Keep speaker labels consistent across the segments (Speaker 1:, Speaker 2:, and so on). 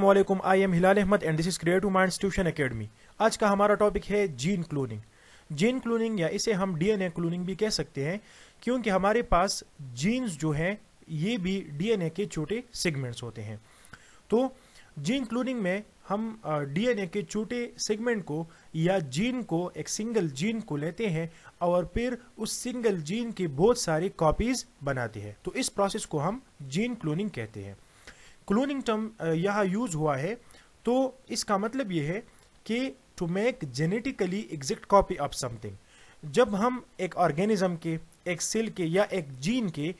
Speaker 1: वालेकुम I am Hilal Ahmad and this is Creative Minds Tuition Academy आज का हमारा टॉपिक है जीन क्लोनिंग जीन क्लोनिंग या इसे हम डीएनए क्लोनिंग भी कह सकते हैं, क्योंकि हमारे पास जीन्स जो हैं, ये भी डीएनए के छोटे सेगमेंट्स होते हैं। तो जीन क्लोनिंग में हम डीएनए के छोटे सेगमेंट को या जीन को, एक सिंगल जीन को लेते हैं और फिर उस सिंगल जीन की बहुत सारी कॉपीज बनाते हैं। तो इस प्रोसेस को हम जीन क्लोनिंग कहते हैं। क्लोनिंग टर्म यहाँ यूज़ हुआ है। तो इसका मतलब ये है कि to make genetically exact copy of something जब हम एक ऑर्गेनिज्म के एक सेल के या एक जीन के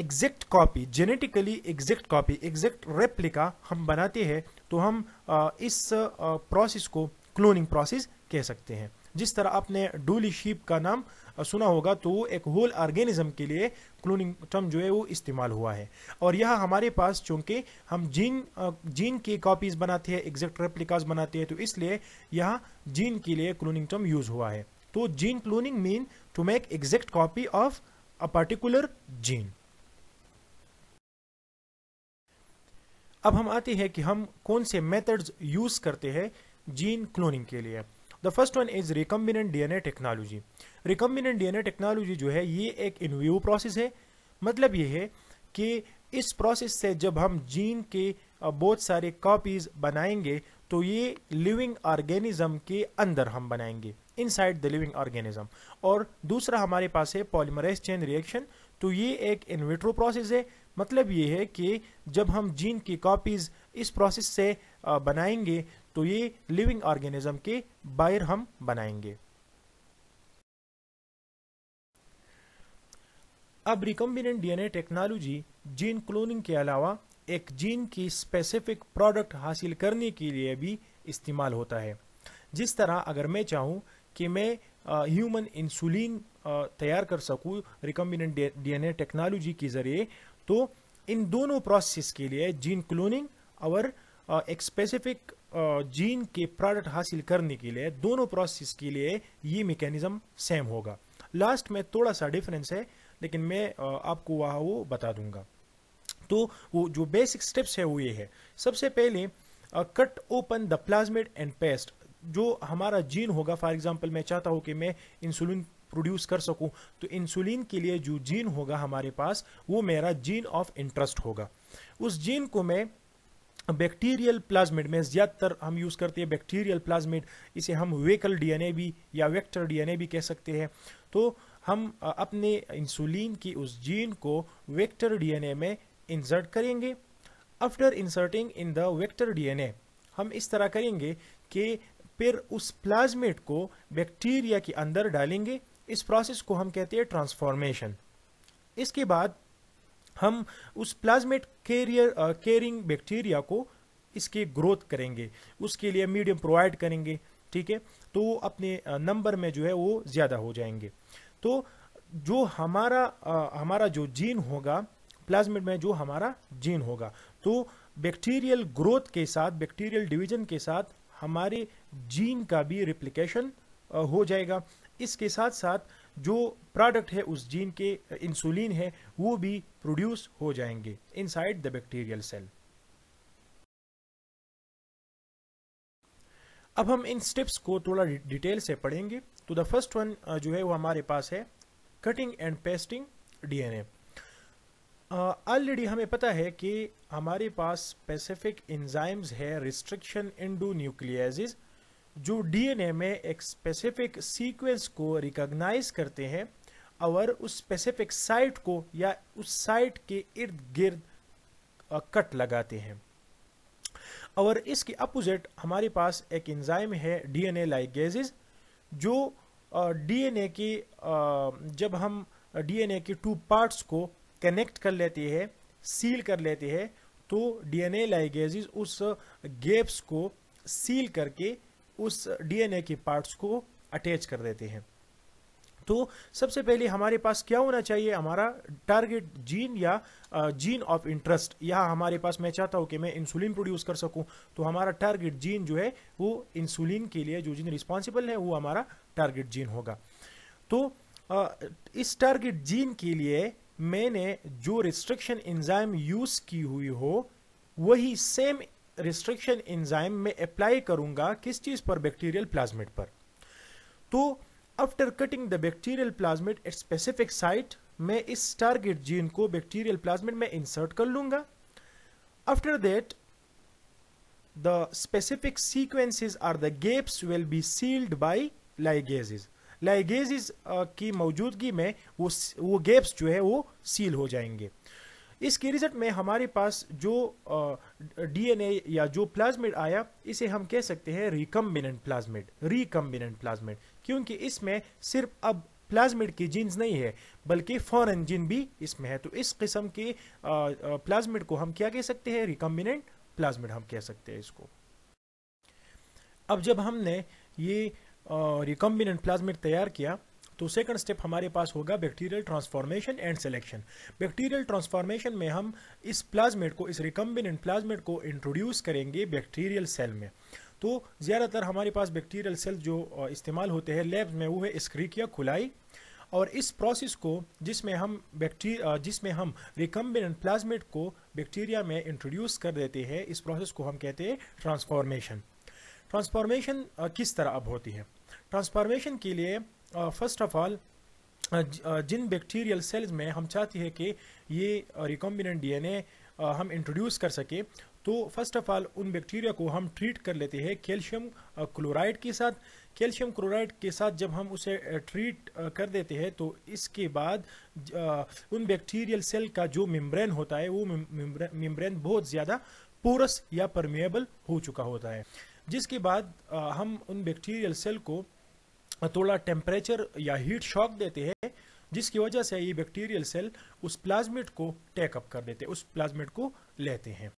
Speaker 1: exact copy genetically exact copy exact replica हम बनाते हैं तो हम uh, इस प्रोसेस uh, को क्लोनिंग प्रोसेस कह सकते हैं। जिस तरह आपने डूली शीप का नाम सुना होगा तो एक होल ऑर्गेनिज्म के लिए क्लोनिंग टर्म जो है वो इस्तेमाल हुआ है। और यह हमारे पास चूँकि हम जीन जीन की कॉपीज बनाते हैं, एग्जैक्ट रेप्लिकाज बनाते हैं तो इसलिए यह जीन के लिए क्लोनिंग टर्म यूज़ हुआ है। तो gene cloning mean to make exact copy of a particular gene. अब हम आते हैं कि हम कौन से मेथड्स यूज़ करते हैं जीन क्लोनिंग के लिए। The first one is recombinant DNA technology recombinant DNA technology जो है, ये एक इनव्यू प्रोसेस है। मतलब ये है कि इस प्रोसेस से जब हम जीन के बहुत सारे कॉपीज बनाएँगे तो ये लिविंग ऑर्गेनिज्म के अंदर हम बनाएँगे। इनसाइड द लिविंग ऑर्गेनिज्म और दूसरा हमारे पास है पॉलीमराइज चेन रिएक्शन तो ये एक इनविट्रो प्रोसेस है। मतलब ये है कि जब हम जीन की कॉपीज इस प्रोसेस से बनाएँगे तो ये लिविंग ऑर्गेनिज्म के बाहर हम बनाएँगे। अब recombinant DNA technology gene cloning के अलावा एक जीन की स्पेसिफिक प्रोडक्ट हासिल करने के लिए भी इस्तेमाल होता है। जिस तरह अगर मैं चाहूँ कि मैं ह्यूमन इंसुलिन तैयार कर सकूँ रिकम्बिनेंट डीएनए टेक्नोलॉजी के ज़रिए तो इन दोनों प्रोसेस के लिए जीन क्लोनिंग और एक स्पेसिफिक जीन के प्रोडक्ट हासिल करने के लिए, दोनों प्रोसेस के लिए ये मैकेनिज्म सेम होगा। लास्ट में थोड़ा सा डिफरेंस है, लेकिन मैं आपको वहाँ वो बता दूँगा। तो वो जो बेसिक स्टेप्स है, वो ये है। सबसे पहले cut open the plasmid and paste जो हमारा जीन होगा फॉर एग्जांपल मैं चाहता हूँ कि मैं इंसुलिन प्रोड्यूस कर सकूँ तो इंसुलिन के लिए जो जीन होगा हमारे पास, वो मेरा जीन ऑफ़ इंटरेस्ट होगा। उस जीन को मैं बैक्टीरियल प्लाज्मिड में ज़्यादातर हम यूज़ करते हैं बैक्टीरियल प्लाज्मिड इसे हम वेकल डीएनए भी या वेक्टर डीएनए भी कह सकते हैं। तो हम अपने इंसुलिन की उस जीन को वेक्टर डीएनए में इंसर्ट करेंगे। After inserting in the vector DNA हम इस तरह करेंगे कि फिर उस प्लाज्मिड को बैक्टीरिया के अंदर डालेंगे। इस प्रोसेस को हम कहते हैं ट्रांसफॉर्मेशन इसके बाद हम उस प्लाज्मेट कैरियर कैरिंग बैक्टीरिया को इसके ग्रोथ करेंगे। उसके लिए मीडियम प्रोवाइड करेंगे ठीक है? तो वो अपने नंबर में जो है वो ज़्यादा हो जाएँगे। तो जो हमारा आ, हमारा जो जीन होगा प्लाज्मिड में जो हमारा जीन होगा तो बैक्टीरियल ग्रोथ के साथ बैक्टीरियल डिवीज़न के साथ हमारे जीन का भी रिप्लिकेशन हो जाएगा। इसके साथ साथ जो प्रोडक्ट है, उस जीन के इंसुलिन है, वो भी प्रोड्यूस हो जाएँगे इनसाइड द बैक्टीरियल सेल अब हम इन स्टेप्स को थोड़ा डिटेल से पढ़ेंगे। तो द फ़र्स्ट वन जो है वो हमारे पास है cutting and pasting DNA already हमें पता है कि हमारे पास स्पेसिफिक इंजाइम्स है रिस्ट्रिक्शन इंडो न्यूक्लियाजिस जो डीएनए में एक स्पेसिफिक सीक्वेंस को रिकॉग्नाइज करते हैं, और उस स्पेसिफिक साइट को या उस साइट के इर्द गिर्द कट लगाते हैं। और इसके अपोजिट हमारे पास एक एंजाइम है डीएनए लाइगेजिस जो डीएनए की जब हम डीएनए के टू पार्ट्स को कनेक्ट कर लेते हैं सील कर लेते हैं तो डीएनए लाइगेजिस उस गैप्स को सील करके उस डीएनए के पार्ट्स को अटैच कर देते हैं। तो सबसे पहले हमारे पास क्या होना चाहिए? हमारा टारगेट जीन या जीन ऑफ़ इंटरेस्ट यहाँ हमारे पास मैं चाहता हूँ कि मैं इंसुलिन प्रोड्यूस कर सकूँ। तो हमारा टारगेट जीन जो है, वो इंसुलिन के लिए जो जीन रिस्पॉन्सिबल है, वो हमारा टारगेट जीन होगा। तो इस टारगेट जीन के लिए मैंने जो रिस्ट्रिक्शन इंजाइम यूज़ की हुई हो, वही सेम रिस्ट्रिक्शन इंजाइम में अप्लाई करूँगा किस चीज़ पर? बैक्टीरियल प्लाज्मिड पर। तो after cutting the bacterial plasmid at specific site मैं इस टारगेट जीन को बैक्टीरियल प्लाज्मिड में इंसर्ट कर लूँगा। After that the specific sequences are the gaps will be sealed by ligases ligases की मौजूदगी में वो वो गेप्स जो है वो सील हो जाएँगे। इसके रिज़ल्ट में हमारे पास जो डीएनए या जो प्लाज्मिड आया, इसे हम कह सकते हैं रिकम्बिनेंट प्लाज्मिड रिकम्बिनेंट प्लाज्मिड क्योंकि इसमें सिर्फ़ अब प्लाज्मिड की जीन्स नहीं है, बल्कि फॉरेन जीन भी इसमें है। तो इस किस्म के प्लाज्मिड को हम क्या कह सकते हैं? रिकम्बिनेंट प्लाज्मिड हम कह सकते हैं इसको। अब जब हमने ये रिकम्बिनेंट प्लाज्मिड तैयार किया तो सेकंड स्टेप हमारे पास होगा bacterial transformation and selection bacterial transformation में हम इस प्लाज्मेट को, इस रिकम्बिनेंट प्लाज्मेट को इंट्रोड्यूस करेंगे बैक्टीरियल सेल में. तो ज़्यादातर हमारे पास बैक्टीरियल सेल जो इस्तेमाल होते हैं लैब में वो है स्क्रीकिया खुलाई और इस प्रोसेस को जिसमें हम बैक्टीरिया जिसमें हम रिकम्बिनेंट प्लाज्मेट को बैक्टीरिया में इंट्रोड्यूस कर देते हैं, इस प्रोसेस को हम कहते हैं ट्रांसफॉर्मेशन ट्रांसफॉर्मेशन किस तरह अब होती है? ट्रांसफॉर्मेशन के लिए फ़र्स्ट ऑफ़ ऑल जिन बैक्टीरियल सेल्स में हम चाहते हैं कि ये रिकॉम्बिनेंट डीएनए हम इंट्रोड्यूस कर सके तो फ़र्स्ट ऑफ़ ऑल उन बैक्टीरिया को हम ट्रीट कर लेते हैं कैल्शियम क्लोराइड के साथ। कैल्शियम क्लोराइड के साथ जब हम उसे ट्रीट कर देते हैं तो इसके बाद उन बैक्टीरियल सेल का जो मेम्ब्रेन होता है, वो मेम्ब्रेन बहुत ज़्यादा पोरस या परमिएबल हो चुका होता है। जिसके बाद हम उन बैक्टीरियल सेल को थोड़ा टेम्परेचर या हीट शॉक देते हैं, जिसकी वजह से ये बैक्टीरियल सेल उस प्लाज्मिड को टेकअप कर देते हैं, उस प्लाज्मिड को लेते हैं।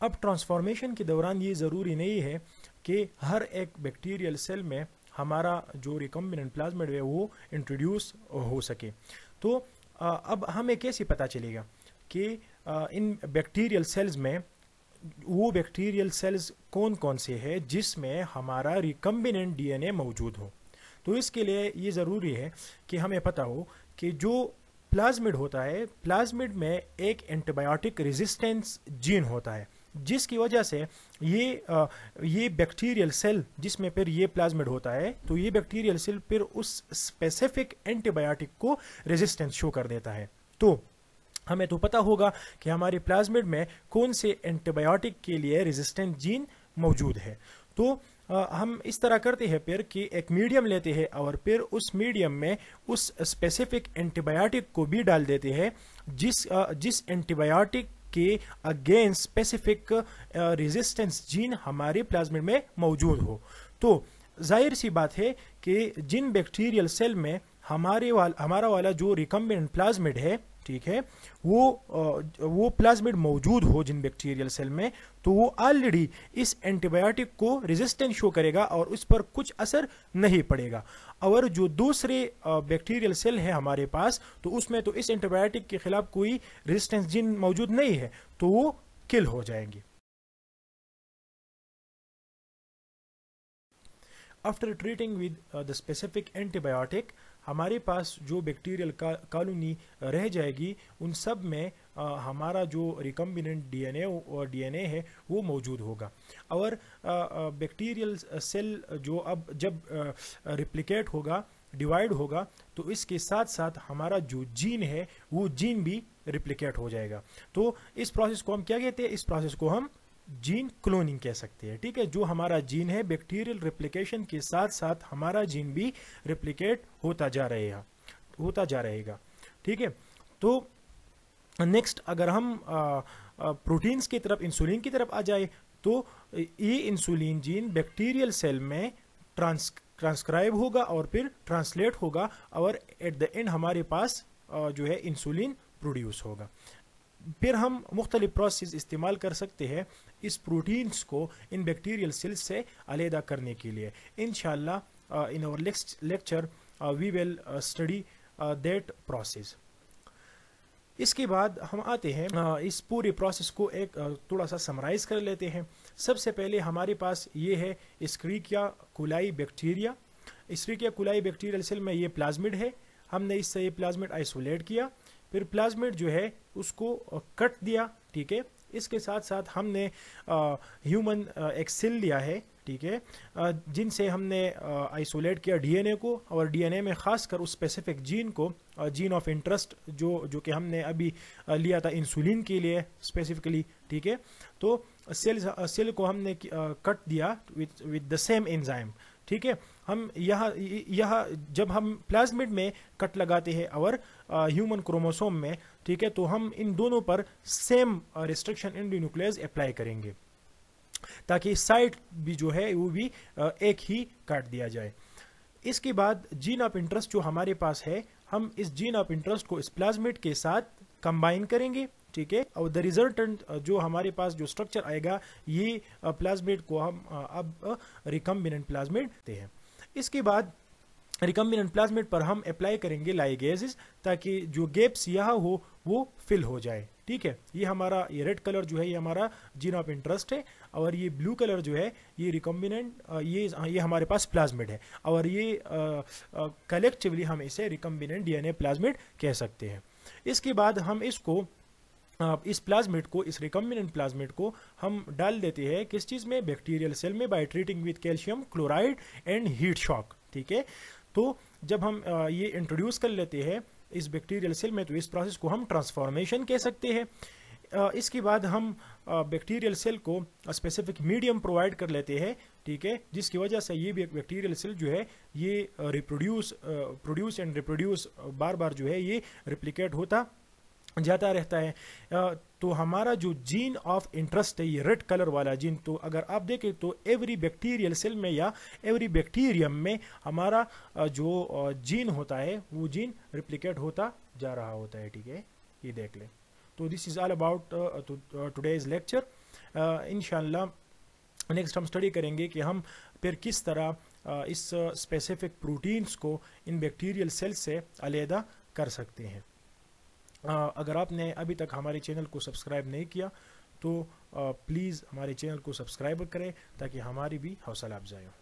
Speaker 1: अब ट्रांसफॉर्मेशन के दौरान ये ज़रूरी नहीं है कि हर एक बैक्टीरियल सेल में हमारा जो रिकम्बिनेंट प्लाज्मिड है, वो इंट्रोड्यूस हो सके। तो अब हमें कैसे पता चलेगा कि इन बैक्टीरियल सेल्स में वो बैक्टीरियल सेल्स कौन कौन से हैं जिसमें हमारा रिकम्बिनेंट डीएनए मौजूद हो? तो इसके लिए ये ज़रूरी है कि हमें पता हो कि जो प्लाज्मिड होता है प्लाज्मिड में एक एंटीबायोटिक रेजिस्टेंस जीन होता है जिसकी वजह से ये आ, ये बैक्टीरियल सेल जिसमें फिर ये प्लाज्मिड होता है तो ये बैक्टीरियल सेल फिर उस स्पेसिफिक एंटीबायोटिक को रेजिस्टेंस शो कर देता है। तो हमें तो पता होगा कि हमारे प्लाज्मिड में कौन से एंटीबायोटिक के लिए रेजिस्टेंट जीन मौजूद है। तो आ, हम इस तरह करते हैं फिर कि एक मीडियम लेते हैं और फिर उस मीडियम में उस स्पेसिफिक एंटीबायोटिक को भी डाल देते हैं जिस आ, जिस एंटीबायोटिक के अगेंस्ट स्पेसिफिक रेजिस्टेंस जीन हमारे प्लाज्मिड में मौजूद हो। तो ज़ाहिर सी बात है कि जिन बैक्टीरियल सेल में हमारे वाल, हमारा वाला जो रिकम्बेंट प्लाज्मिड है, ठीक है, वो वो प्लाज्मिड मौजूद हो जिन बैक्टीरियल सेल में तो वो ऑलरेडी इस एंटीबायोटिक को रेजिस्टेंट शो करेगा और उस पर कुछ असर नहीं पड़ेगा। और जो दूसरे बैक्टीरियल सेल है हमारे पास तो उसमें तो इस एंटीबायोटिक के खिलाफ कोई रेजिस्टेंस जिन मौजूद नहीं है तो वो किल हो जाएँगे। After after treating with the specific antibiotic हमारे पास जो बैक्टीरियल का कॉलोनी रह जाएगी उन सब में आ, हमारा जो रिकम्बिनेंट डीएनए और डीएनए है वो मौजूद होगा। और बैक्टीरियल सेल जो अब जब रिप्लिकेट होगा डिवाइड होगा तो इसके साथ साथ हमारा जो जीन है वो जीन भी रिप्लिकेट हो जाएगा। तो इस प्रोसेस को हम क्या कहते हैं? इस प्रोसेस को हम जीन क्लोनिंग कह सकते हैं, ठीक है? जो हमारा जीन है बैक्टीरियल रिप्लिकेशन के साथ साथ हमारा जीन भी रिप्लिकेट होता जा रहेगा, होता जा रहेगा, ठीक है? तो नेक्स्ट अगर हम प्रोटीन्स की तरफ़ इंसुलिन की तरफ़ आ जाए तो ये इंसुलिन जीन बैक्टीरियल सेल में ट्रांस ट्रांसक्राइब होगा और फिर ट्रांसलेट होगा और एट द एंड हमारे पास जो है इंसुलिन प्रोड्यूस होगा। फिर हम मुख्तलिफ़ प्रोसेस इस्तेमाल कर सकते हैं इस प्रोटीन्स को इन बैक्टीरियल सेल्स से अलहदा करने के लिए। In in our lecture we will study that process इसके बाद हम आते हैं uh, इस पूरे प्रोसेस को एक uh, थोड़ा सा समराइज कर लेते हैं। सबसे पहले हमारे पास ये है Escherichia coli bacteria Escherichia coli bacterial cell में ये प्लाज्मिड है। हमने इससे ये प्लाज्मिड आइसोलेट किया। फिर प्लाज्मिड जो है, उसको कट दिया, ठीक है? इसके साथ साथ हमने ह्यूमन एक सेल लिया है, ठीक है? जिनसे हमने आइसोलेट किया डीएनए को, और डीएनए में खासकर उस स्पेसिफिक जीन को जीन ऑफ़ इंटरेस्ट जो जो कि हमने अभी लिया था इंसुलिन के लिए स्पेसिफिकली ठीक है? तो सेल सेल को हमने कट दिया with with the same enzyme ठीक है? हम यह यह जब हम प्लाज्मिड में कट लगाते हैं और ह्यूमन क्रोमोसोम में, ठीक है? तो हम इन दोनों पर सेम रिस्ट्रिक्शन इन न्यूक्लियस अप्लाई करेंगे। ताकि साइट भी जो है, वो भी एक ही काट दिया जाए। इसके बाद जीन ऑफ़ इंटरेस्ट जो हमारे पास है, हम इस जीन ऑफ़ इंटरेस्ट को इस प्लाज्मिड के साथ कंबाइन करेंगे। ठीक है? और द रिजल्टेंट जो हमारे पास जो स्ट्रक्चर आएगा, ये प्लाज्मिड को हम अब रिकम्बिनेंट प्लाज्मिड देते हैं। इसके बाद रिकम्बिनेंट प्लाज्मिड पर हम अप्लाई करेंगे लाइगेसिस ताकि जो गेप्स यहाँ हो, वो फिल हो जाए। ठीक है? ये हमारा, ये रेड कलर जो है, ये हमारा जीन ऑफ़ इंटरेस्ट है और ये ब्लू कलर जो है, ये रिकम्बिनेंट ये ये हमारे पास प्लाज्मेट है और ये कलेक्टिवली हम इसे रिकम्बिनेंट डीएनए प्लाज्मिड कह सकते हैं। इसके बाद हम इसको इस प्लाज्मिड को, इस रिकम्बिनेंट प्लाज्मिड को हम डाल देते हैं किस चीज़ में? बैक्टीरियल सेल में by treating with calcium chloride and heat shock ठीक है? तो जब हम ये इंट्रोड्यूस कर लेते हैं इस बैक्टीरियल सेल में तो इस प्रोसेस को हम ट्रांसफॉर्मेशन कह सकते हैं। इसके बाद हम बैक्टीरियल सेल को स्पेसिफिक मीडियम प्रोवाइड कर लेते हैं, ठीक है? जिसकी वजह से ये भी एक बैक्टीरियल सेल जो है, ये रिप्रोड्यूस प्रोड्यूस एंड रिप्रोड्यूस बार बार जो है, ये रिप्लिकेट होता जाता रहता है। तो हमारा जो जीन ऑफ़ इंटरेस्ट है, ये रेड कलर वाला जीन तो अगर आप देखें तो एवरी बैक्टीरियल सेल में या एवरी बैक्टीरियम में हमारा जो जीन होता है, वो जीन रिप्लिकेट होता जा रहा होता है, ठीक है? ये देख लें। तो this is all about today's lecture in next हम स्टडी करेंगे कि हम फिर किस तरह इस स्पेसिफिक प्रोटीन्स को इन बैक्टीरियल सेल से अलहदा कर सकते हैं। अगर आपने अभी तक हमारे चैनल को सब्सक्राइब नहीं किया तो प्लीज़ हमारे चैनल को सब्सक्राइब करें ताकि हमारी भी हौसला अफजाई हो।